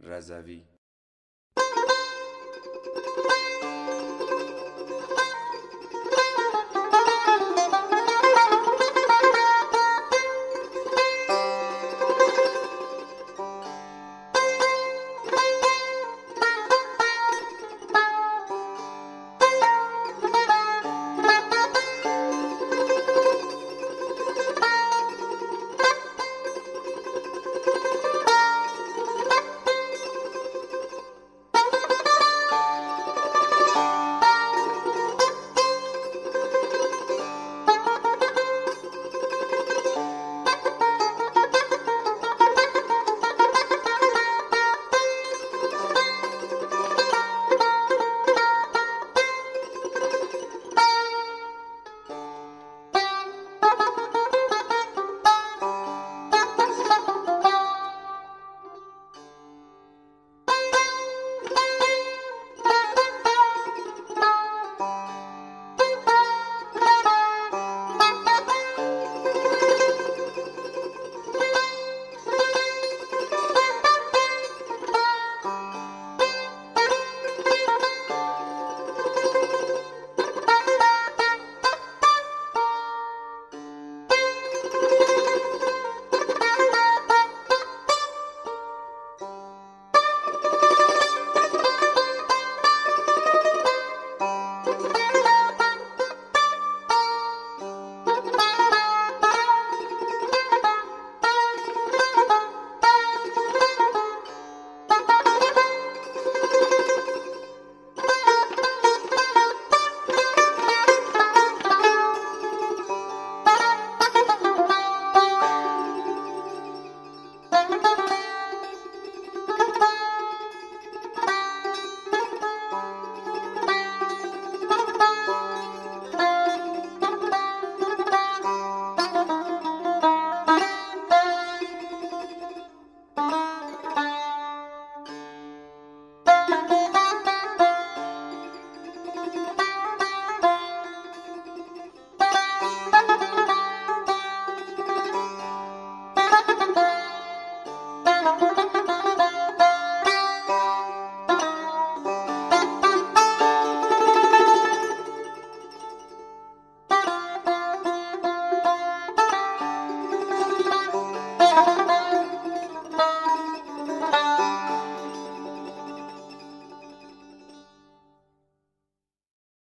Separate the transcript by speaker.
Speaker 1: رضوی.